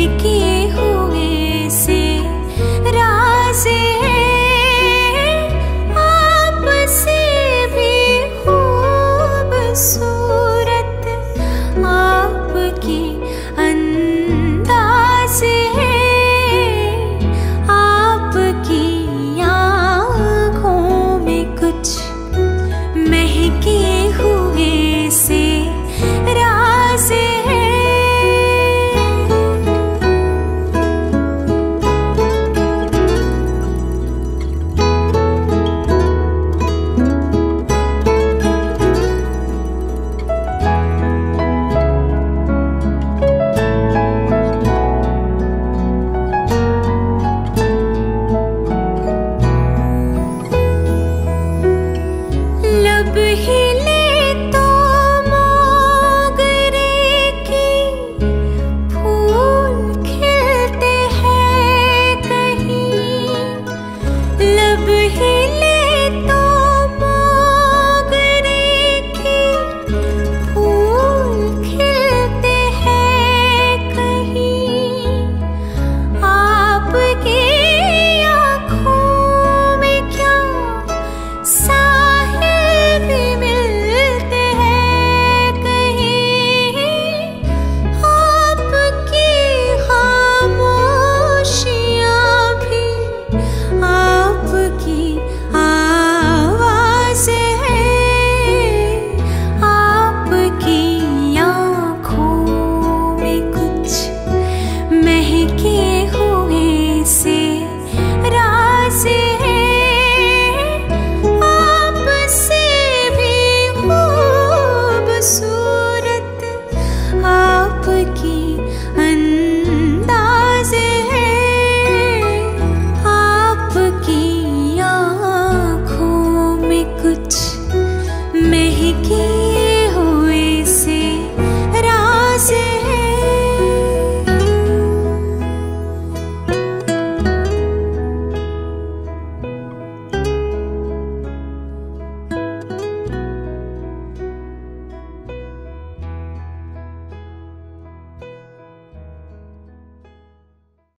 chiquita.